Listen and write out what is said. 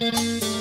Música